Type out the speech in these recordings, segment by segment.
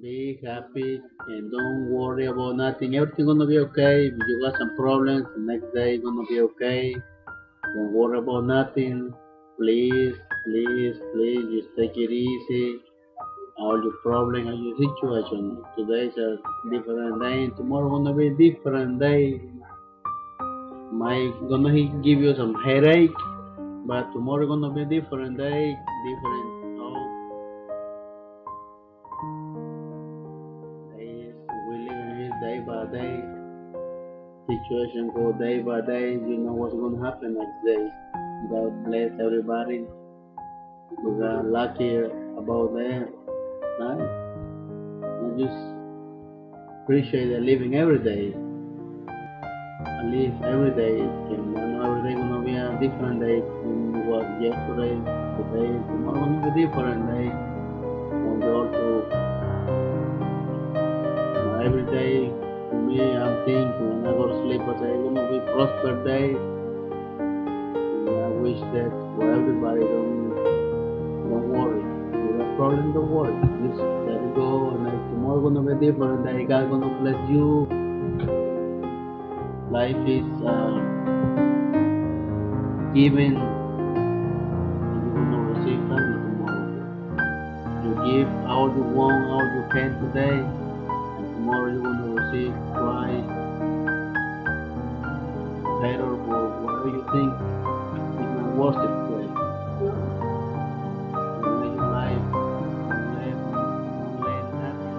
Be happy and don't worry about nothing. Everything gonna be okay. If you got some problems, the next day gonna be okay. Don't worry about nothing. Please, please, please, just take it easy. All your problems, and your situation. Today's a different day, and tomorrow gonna be a different day. Might gonna give you some headache, but tomorrow gonna be a different day, different. Day by day. Situation go day by day. You know what's gonna happen next day. God bless everybody. We got lucky about that. Right? I just appreciate the living every day. I live every day, and every day gonna be a different day from what yesterday, today, tomorrow gonna be different day. When go to every day, for me, I'm thinking when I go to sleep, I say it's gonna be prosper day. And I wish that for everybody, don't don't worry. You have problem, don't. Just let it go, and tomorrow gonna be different day. God gonna bless you. Life is uh, given, and you gonna receive something tomorrow. You give all you want, all you can today, and tomorrow you're gonna receive twice better for whatever you think is it today. Live your life, don't let nothing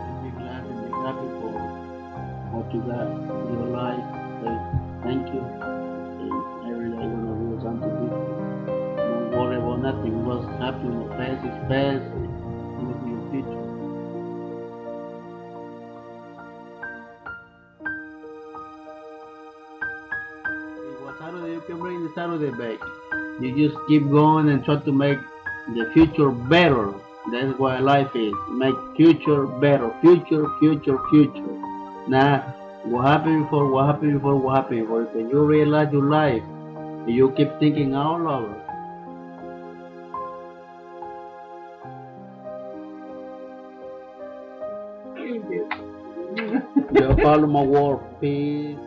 and be glad and be happy for what you got in your life. Say thank you. Your future. Saturday you can bring the Saturday back. You just keep going and try to make the future better. That's why life is. Make future better. Future, future, future. Now, what happened before, what happened before, what happened before. When you realize your life, you keep thinking all over. You follow my word, peace.